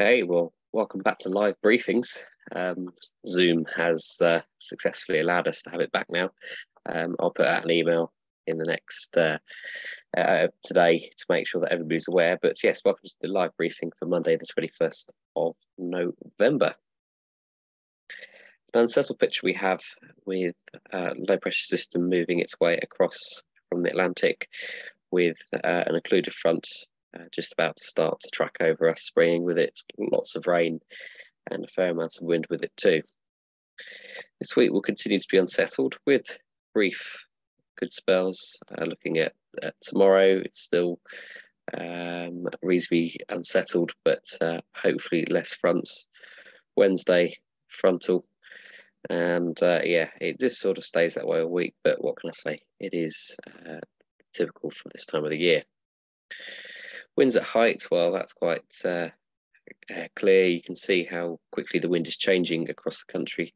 Okay, well, welcome back to live briefings. Um, Zoom has uh, successfully allowed us to have it back now. Um, I'll put out an email in the next uh, uh, today to make sure that everybody's aware. But yes, welcome to the live briefing for Monday, the 21st of November. An unsettled picture we have with uh, low pressure system moving its way across from the Atlantic with uh, an occluded front uh, just about to start to track over us, bringing with it lots of rain and a fair amount of wind with it too. This week will continue to be unsettled with brief good spells. Uh, looking at, at, tomorrow, it's still um, reasonably unsettled, but uh, hopefully less fronts. Wednesday, frontal. And uh, yeah, it just sort of stays that way a week. But what can I say? It is uh, typical for this time of the year. Winds at height, well, that's quite uh, uh, clear. You can see how quickly the wind is changing across the country,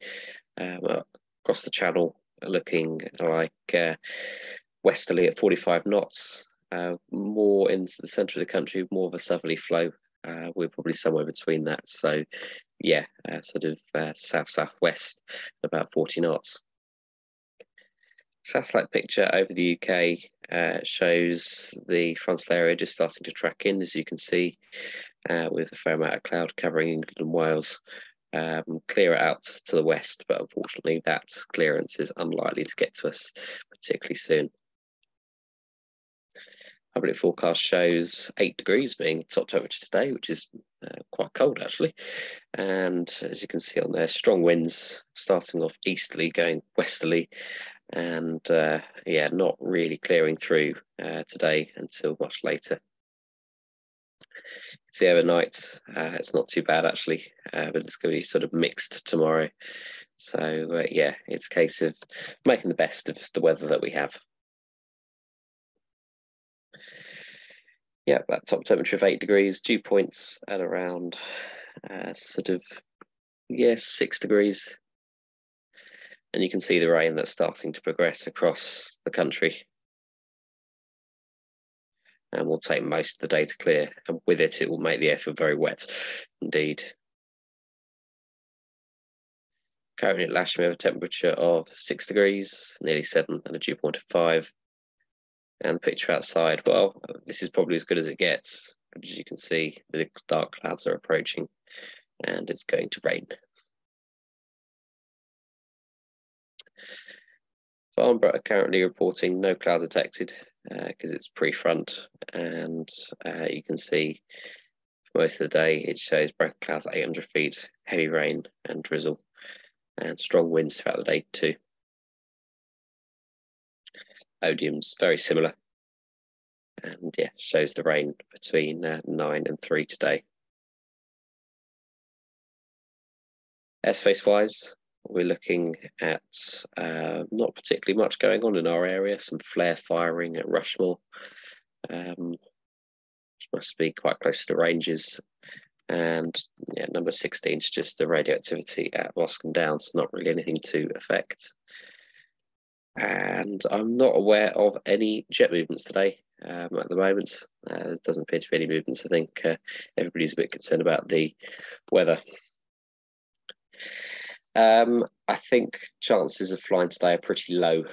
um, across the channel, looking like uh, westerly at 45 knots, more into the centre of the country, more of a southerly flow. We're probably somewhere between that. So, yeah, sort of south southwest, about 40 knots. Satellite picture over the UK uh, shows the frontal area just starting to track in, as you can see, uh, with a fair amount of cloud covering England and Wales. Um, clear out to the west, but unfortunately, that clearance is unlikely to get to us particularly soon. Public forecast shows eight degrees being top temperature today, which is uh, quite cold actually. And as you can see on there, strong winds starting off easterly, going westerly, and uh, yeah, not really clearing through uh, today until much later. See overnight, uh, it's not too bad actually, uh, but it's going to be sort of mixed tomorrow. So uh, yeah, it's a case of making the best of the weather that we have. Yeah, that top temperature of eight degrees, dew points at around uh, sort of, yeah, six degrees and you can see the rain that's starting to progress across the country. And will take most of the day to clear, and with it, it will make the air feel very wet indeed. Currently at Lasham, we have a temperature of six degrees, nearly seven, and a dew point of five. And the picture outside, well, this is probably as good as it gets. As you can see, the dark clouds are approaching and it's going to rain. Farnborough are currently reporting no clouds detected because uh, it's pre-front and uh, you can see most of the day it shows broken clouds at 800 feet, heavy rain and drizzle and strong winds throughout the day too. Odiham's very similar and yeah, shows the rain between uh, 9 and 3 today. Airspace wise, we're looking at uh, not particularly much going on in our area, some flare firing at Rushmoor, um, which must be quite close to the ranges. And yeah, number 16 is just the radioactivity at Boscombe Downs, not really anything to affect. And I'm not aware of any jet movements today um, at the moment. Uh, there doesn't appear to be any movements. I think uh, everybody's a bit concerned about the weather. Um, I think chances of flying today are pretty low.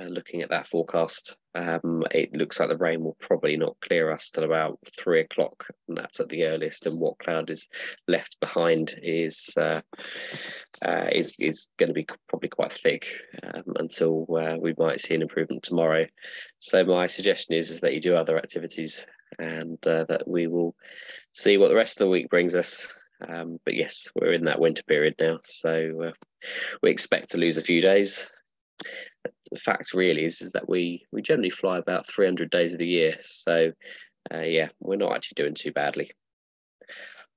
Uh, looking at that forecast, um, it looks like the rain will probably not clear us till about three o'clock, and that's at the earliest. And what cloud is left behind is uh, uh, is is going to be probably quite thick um, until uh, we might see an improvement tomorrow. So my suggestion is, is that you do other activities, and uh, that we will see what the rest of the week brings us. Um, but yes, we're in that winter period now, so uh, we expect to lose a few days. The fact really is, is that we we generally fly about 300 days of the year, so uh, yeah, we're not actually doing too badly.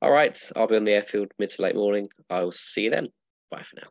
All right, I'll be on the airfield mid to late morning. I will see you then. Bye for now.